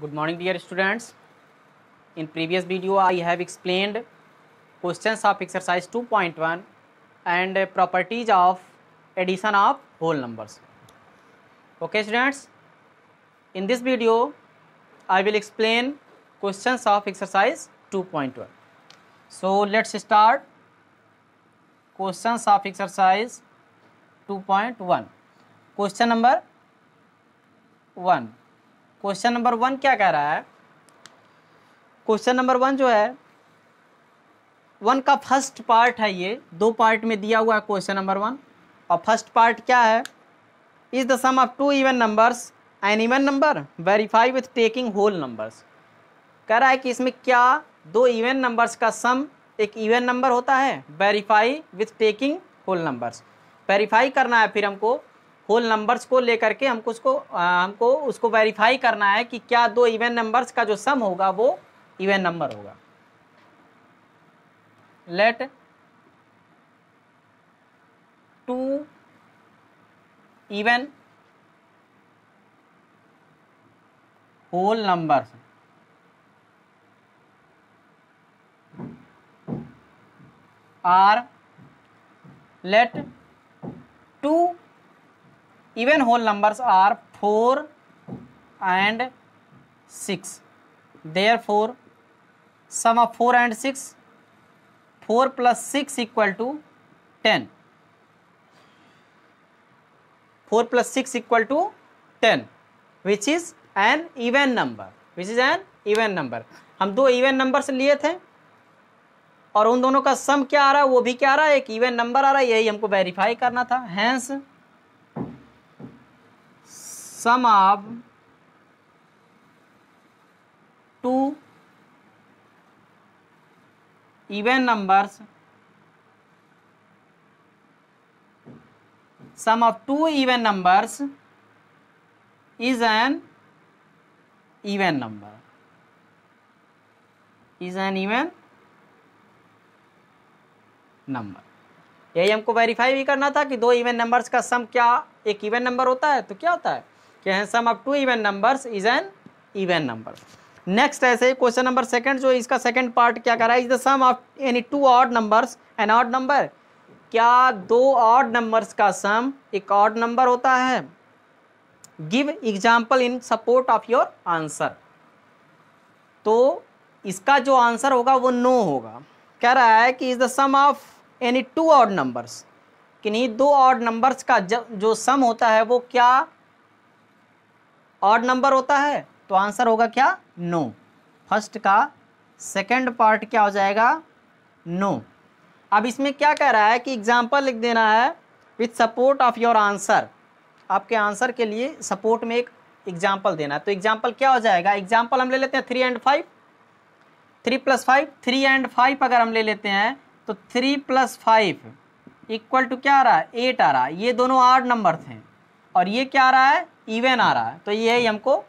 Good morning dear students. In previous video I have explained questions of exercise 2.1 and properties of addition of whole numbers. Okay students, in this video I will explain questions of exercise 2.1. So let's start questions of exercise 2.1. Question number 1. Question number one क्या कह रहा है? Question number one जो है, one का first part है ये, दो पार्ट में दिया हुआ है क्वेश्चन नंबर वन। और फ़र्स्ट पार्ट क्या है? Is the sum of two even numbers an even number verify with taking whole numbers कह रहा है कि इसमें क्या दो इवन नंबर्स का सम एक इवन नंबर होता है? Verify with taking whole numbers verify करना है फिर हमको होल नंबर्स को लेकर के हमको उसको हमको उसको वेरीफाई करना है कि क्या दो इवन नंबर्स का जो सम होगा वो इवन नंबर होगा। Let two even whole numbers are let two even whole number are four and six there four sum of four and six four plus six equal to ten four plus six equal to ten which is an even number which is an even number हम दो even से लिए थे, और उन दोनों का सम क्या आ रहा है? वो भी क्या आ रहा है? एक इवेन नंबर आ रहा है, यही हमको वेरीफाई करना था। Hence sum of two even numbers sum of two even numbers is an even number is an even number यही हमको वेरीफाई भी करना था कि दो इवेन नंबर्स का सम क्या, एक इवेन नंबर होता है तो क्या होता है? क्या है? Sum of two even numbers is an even number next ऐसे क्वेश्चन नंबर सेकंड जो इसका सेकंड पार्ट क्या कर रहा है? Is the sum of any two odd numbers an odd number क्या दो ऑड नंबर्स का सम एक ऑड नंबर होता है? Give example in support of your answer तो इसका जो आंसर होगा वो नो होगा। कह रहा है कि is the sum of any two odd numbers कि नहीं, दो ऑड नंबर्स का जो सम होता है वो क्या ऑड नंबर होता है तो आंसर होगा क्या? नो फ़र्स्ट का सेकंड पार्ट क्या हो जाएगा? नो अब इसमें क्या कह रहा है कि एग्ज़ाम्पल लिख देना है with support of your answer आपके आंसर के लिए सपोर्ट में एक एग्ज़ाम्पल देना है। तो एग्ज़ाम्पल क्या हो जाएगा? एग्ज़ाम्पल हम ले लेते हैं three and five three plus five three and five अगर हम ले लेते हैं तो three plus five equal to क्या आ रहा है? एट आ रहा है। ये दोनों आठ नंबर थे। और ये क्या आ रहा है? इवन आ रहा है। तो ये हमको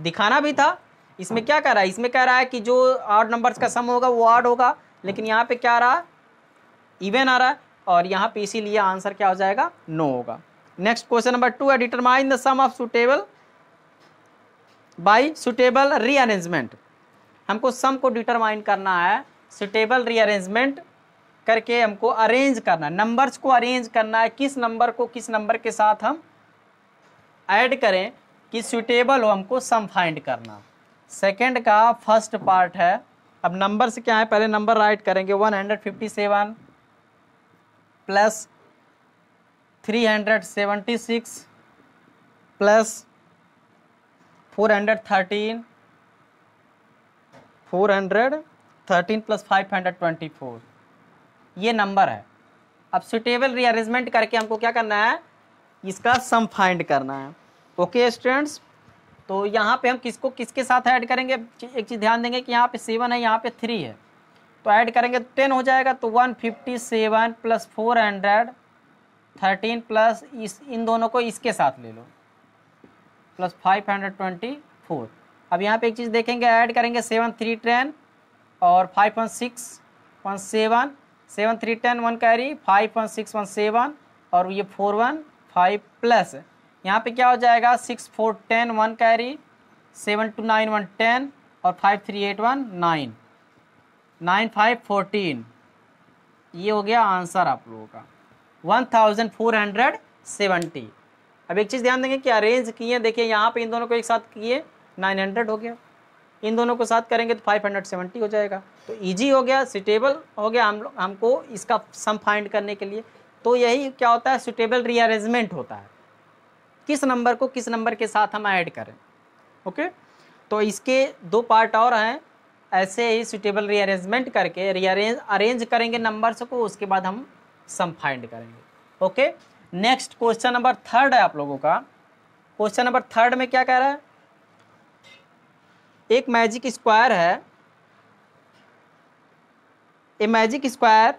दिखाना भी था। इसमें क्या कह रहा है? इसमें कह रहा है कि जो आठ नंबर्स का सम होगा, वो आठ होगा। लेकिन यहाँ पे क्या आ रहा है? इवन आ रहा है। और यहाँ पे इसीलिए आंसर क्या हो जाएगा? नो होगा। नेक्स्ट क्वेश्चन नंबर टू है। Determine the sum of suitable by suitable rearrangement हमको सम को डिटरमाइन करना है। सुटेबल रीअरेंजमेंट करके हमको अरेंज करना है। नंबर्स को अरेंज करना है। किस नंबर को किस नंबर के साथ हम ऐड करें कि सुटेबल हो हमको सम फाइंड करना। सेकंड का फ़र्स्ट पार्ट है। अब नंबर से क्या है? पहले नंबर राइट करेंगे। 157 प्लस 376 प्लस 413 413 प्लस 524 ये नंबर है। अब सुटेबल रीअरेंजमेंट करके हमको क्या करना है? इसका सम फाइंड करना है। ओके स्टूडेंट्स तो यहाँ पे हम किसको, किसके साथ ऐड करेंगे? एक चीज़ ध्यान देंगे कि यहाँ पे सेवन है, यहाँ पे थ्री है। तो ऐड करेंगे तो टेन हो जाएगा तो one fifty seven plus four hundred thirteen plus इस, इन दोनों को इसके साथ ले लो। Plus five hundred twenty four अब यहाँ पे एक चीज़ देखेंगे ऐड करेंगे सेवन थ्री टेन और five one six one seven seven three ten one carry five one six one seven और ये फोर वन फाइव प्लस यहाँ पे क्या हो जाएगा? Six, four, ten, one carry, seven two nine, one ten और five, three, eight, one nine. Nine, five, fourteen. ये हो गया आंसर आप लोगों का। One thousand four hundred seventy. अब एक चीज़ ध्यान देंगे कि अरेंज किए, देखिए यहाँ पे इन दोनों को एक साथ किए, नाइन हंड्रेड हो गया। इन दोनों को साथ करेंगे तो फाइव हंड्रेड सेवेंटी हो जाएगा। तो इजी हो गया सुटेबल हो गया हम, हमको इसका सम फाइंड करने के लिए। तो यही क्या होता है? सुटेबल रीअरेंजमेंट होता है। किस नंबर को किस नंबर के साथ हम ऐड करें, ओके? तो इसके दो पार्ट और हैं, ऐसे ही सुटेबल रीअरेंजमेंट करके रीअरेंज अरेंज करेंगे नंबर्स को, उसके बाद हम सम फाइंड करेंगे, okay? Next question number third है आप लोगों का। क्वेश्चन नंबर थर्ड में क्या कह रहा है? एक मैजिक स्क्वायर है। A magic square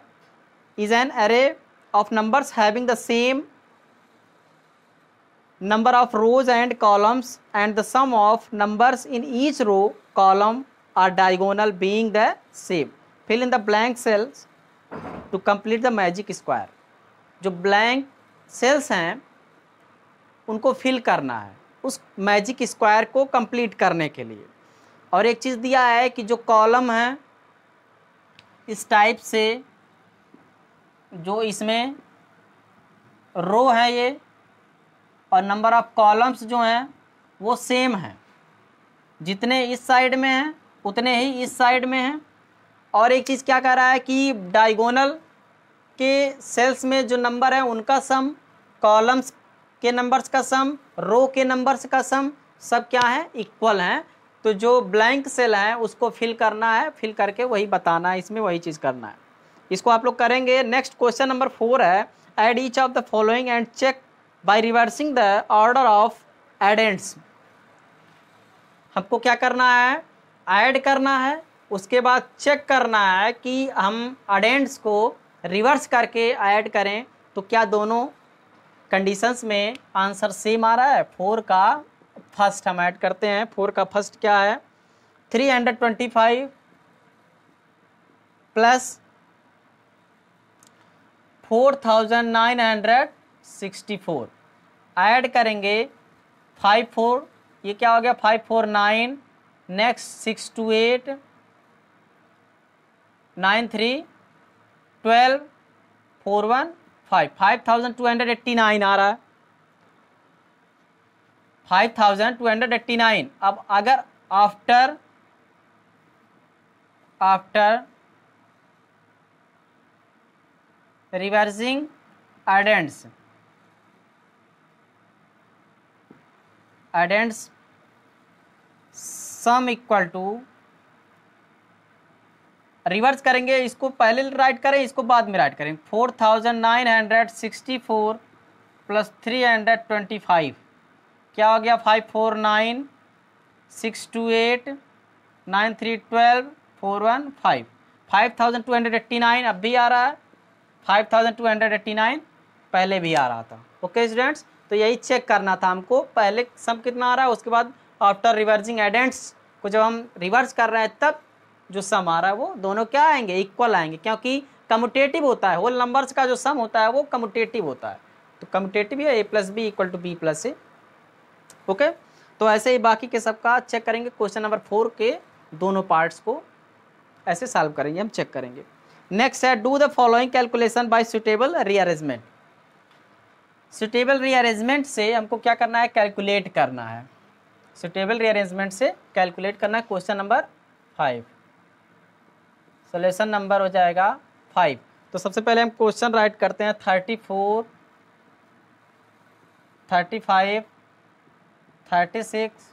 is an array of numbers having the same number of rows and columns and the sum of numbers in each row column or diagonal being the same fill in the blank cells to complete the magic square जो blank cells हैं, उनको fill करना है उस magic square को complete करने के लिए। और एक चीज़ दिया है कि जो कॉलम है, इस टाइप से जो इसमें रो है ये और नंबर ऑफ़ कॉलम्स जो हैं, वो सेम हैं। जितने इस साइड में हैं, उतने ही इस साइड में हैं। और एक चीज़ क्या कह रहा है कि डायगोनल के सेल्स में जो नंबर है, उनका सम कॉलम्स के नंबर्स का सम रो के नंबर्स का सम सब क्या है? इक्वल हैं। तो जो ब्लैंक सेल है, उसको फिल करना है फिल करके वही बताना है, इसमें वही चीज़ करना है। इसको आप लोग करेंगे। नेक्स्ट क्वेश्चन नंबर फोर है। Add each of the following and check by reversing the order of addends हमको क्या करना है? ऐड करना है। उसके बाद चेक करना है कि हम अडेंट्स को रिवर्स करके ऐड करें। तो क्या दोनों कंडीशंस में आंसर सेम आ रहा है? फोर का फ़र्स्ट हम ऐड करते हैं। फोर का फ़र्स्ट क्या है? Three hundred twenty five plus four thousand nine hundred sixty four. Add करेंगे फाइव फोर ये क्या हो गया? Five four nine next six two eight nine three twelve four one five five thousand two hundred eighty nine आ रहा है। Five thousand two hundred eighty nine अब अगर after after reversing addends addends sum equal to reverse करेंगे, इसको पहले right करें, इसको बाद में राइट करें। Four thousand nine hundred sixty four plus three hundred twenty five. क्या हो गया? Five four nine, six two eight, nine three twelve, four one, five. Five thousand two hundred eighty nine, अब भी आ रहा है। Five thousand two hundred eighty nine, पहले भी आ रहा था। Okay, students? तो यही चेक करना था हमको। पहले सम कितना आ रहा है, उसके बाद आफ्टर रिवर्सिंग एडेंट्स को जब हम रिवर्स कर रहे हैं, तब जो सम आ रहा है वो दोनों क्या आएँगे? इक्वल आएँगे, क्योंकि कम्यूटेटिव होता है। होल नंबर्स का जो सम होता है, वो कम्यूटेटिव होता है। तो कम्यूटेटिव है a plus b equal to b plus a okay तो ऐसे ही बाकी के सबका चेक करेंगे। क्वेश्चन नंबर फोर के दोनों पार्ट्स को ऐसे सॉल्व करेंगे, हम चेक करेंगे। नेक्स्ट है do the following calculation by suitable rearrangement suitable rearrangement से हमको क्या करना है? कैलकुलेट करना है। सुटेबल रीअरेंजमेंट से कैलकुलेट करना है question number five solution number हो जाएगा फाइव तो सबसे पहले हम क्वेश्चन राइट करते हैं। Thirty four thirty five thirty six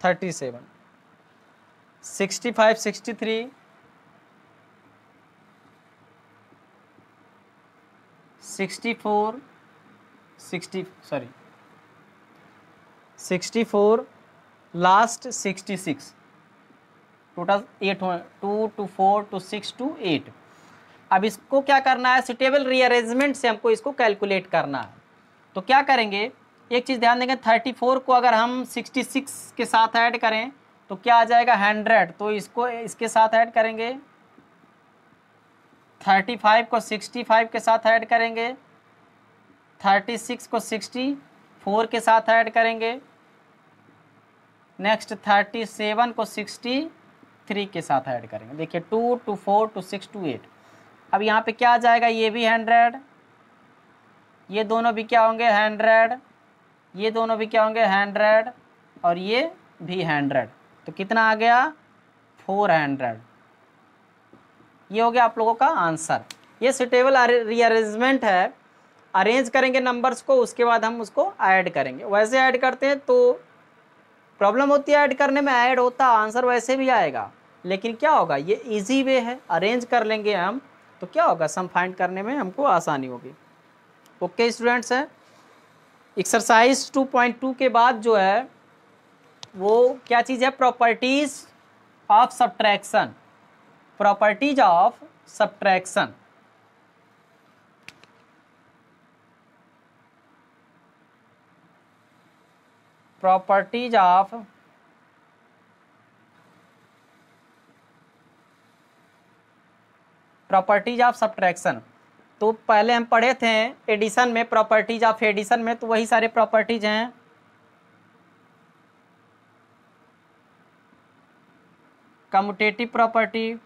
thirty seven sixty five sixty three sixty four sixty sorry sixty four last sixty six. Total eight two two four two six two eight अब इसको क्या करना है? Suitable rearrangement से हमको इसको calculate करना है। तो क्या करेंगे? एक चीज़ ध्यान देंगे थर्टी फोर को अगर हम सिक्सटी सिक्स के साथ ऐड करें तो क्या आ जाएगा? हंड्रेड तो इसको, इसके साथ ऐड करेंगे। थर्टी फाइव को सिक्सटी फाइव के साथ ऐड करेंगे। थर्टी सिक्स को सिक्सटी, फोर के साथ ऐड करेंगे। नेक्स्ट थर्टी सेवन को सिक्सटी, थ्री के साथ ऐड करेंगे। देखिए, two two four, two six, two eight. अब यहाँ पे क्या आ जाएगा? ये भी हंड्रेड। ये दोनों भी क्या होंगे? हंड्रेड। ये दोनों भी क्या होंगे? हंड्रेड। और ये भी हंड्रेड। तो कितना आ गया? Four hundred. ये हो गया आप लोगों का आंसर। ये सुटेबल रीअरेंजमेंट है। अरेंज करेंगे नंबर्स को, उसके बाद हम उसको ऐड करेंगे। वैसे ऐड करते हैं तो प्रॉब्लम होती है ऐड करने में ऐड होता आंसर वैसे भी आएगा। लेकिन क्या होगा, ये इजी वे है अरेंज कर लेंगे हम तो क्या होगा सम फाइंड करने में हमको आसानी होगी। ओके स्टूडेंट्स है। एक्सरसाइज 2.2 के बाद जो है, वो क्या चीज़ है? Properties of subtraction properties of subtraction properties of properties of subtraction तो पहले हम पढ़े थे एडिशन में प्रॉपर्टीज़ ऑफ़ एडिशन में तो वही सारे प्रॉपर्टीज़ हैं। कम्यूटेटिव प्रॉपर्टी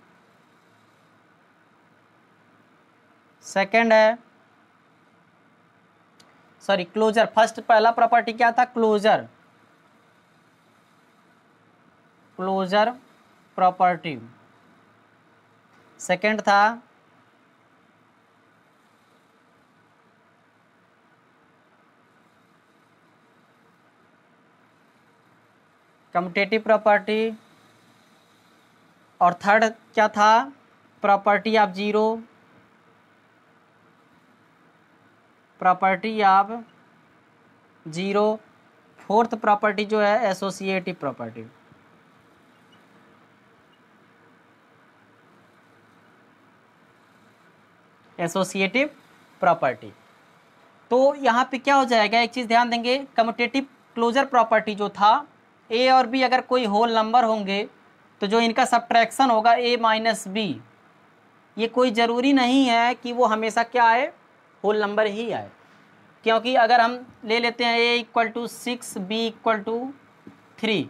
सेकंड है। सॉरी क्लोजर फ़र्स्ट पहला प्रॉपर्टी क्या था? क्लोजर क्लोजर प्रॉपर्टी सेकंड था कम्यूटेटिव प्रॉपर्टी और थर्ड क्या था property of zero property of zero fourth property जो है एसोसिएटिव प्रॉपर्टी एसोसिएटिव प्रॉपर्टी। तो यहाँ पे क्या हो जाएगा, एक चीज़ ध्यान देंगे, कम्यूटेटिव क्लोजर प्रॉपर्टी जो था ए और बी अगर कोई होल नंबर होंगे तो जो इनका सब्ट्रैक्शन होगा ए माइनस बी ये कोई ज़रूरी नहीं है कि वो हमेशा क्या आए, होल नंबर ही आए। क्योंकि अगर हम ले लेते हैं a equal to six b equal to three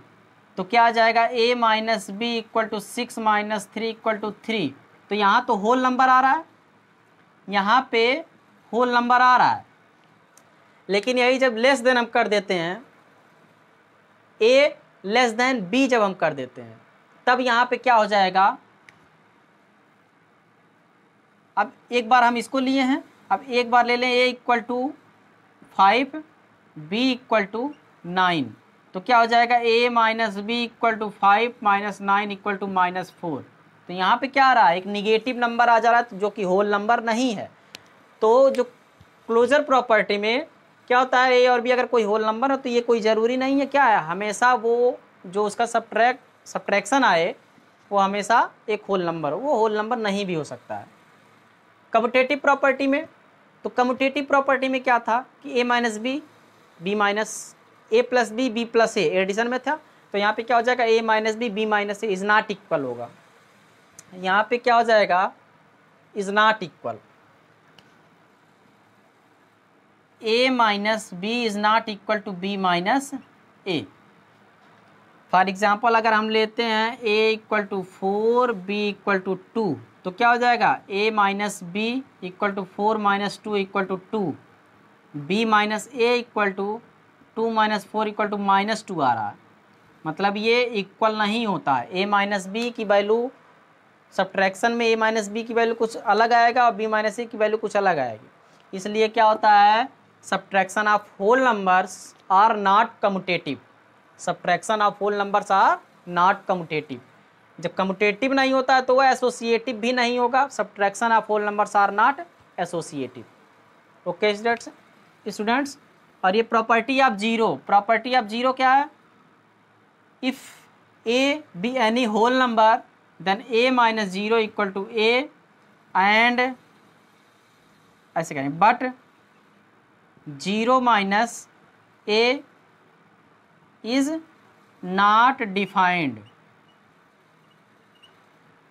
तो क्या आ जाएगा a minus b equal to six minus three equal to three तो यहाँ तो होल नंबर आ रहा है। यहाँ पे होल नंबर आ रहा है। लेकिन यही जब लेस देन हम कर देते हैं ए लेस देन बी जब हम कर देते हैं, तब यहाँ पे क्या हो जाएगा? अब एक बार हम इसको लिए हैं। अब एक बार ले लें a equal to five b equal to nine तो क्या हो जाएगा? A minus b equal to five minus nine equal to minus four तो यहाँ पे क्या आ रहा है? एक निगेटिव नंबर आ जा रहा है, जो कि होल नंबर नहीं है। तो जो क्लोजर प्रॉपर्टी में क्या होता है ए और बी अगर कोई होल नंबर है तो ये कोई ज़रूरी नहीं है। क्या है? हमेशा वो जो उसका सब्ट्रैक्ट सब्ट्रैक्शन आए, वो हमेशा एक होल नंबर वो होल नंबर नहीं भी हो सकता है। कम्यूटेटिव प्रॉपर्टी में तो कम्यूटेटिव प्रॉपर्टी में क्या था कि a minus b b minus a plus b b plus a addition में था। तो यहाँ पे क्या हो जाएगा? A minus b b minus a is not equal होगा। यहाँ पे क्या हो जाएगा? Is not equal a minus b is not equal to b minus a for example अगर हम लेते हैं a equal to four b equal to two तो क्या हो जाएगा? A minus b equal to four minus two equal to two b minus a equal to two minus four equal to minus two आ रहा है। मतलब ये equal नहीं होता। है ए माइनस बी की वैल्यू सब्ट्रैक्शन में ए माइनस बी की वैल्यू कुछ अलग आएगा और बी माइनस ए की वैल्यू कुछ अलग आएगी। इसलिए क्या होता है? Subtraction of whole numbers are not commutative. Subtraction of whole numbers are not commutative. जब कम्यूटेटिव नहीं होता है तो वह एसोसिएटिव भी नहीं होगा। Subtraction of whole numbers are not associative. Okay students? Students, और ये property of zero. Property of zero क्या है? If a be any whole number then a minus zero equal to a and ऐसे करें but zero minus a is not defined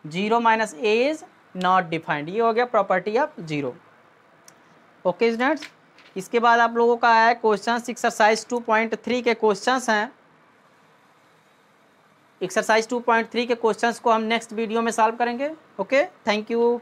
zero minus a is not defined ये हो गया property of zero okay students इसके बाद आप लोगों का है question exercise two point three के क्वेश्चंस हैं। एक्सरसाइज 2.3 के क्वेश्चंस को हम नेक्स्ट वीडियो में सॉल्व करेंगे। Okay thank you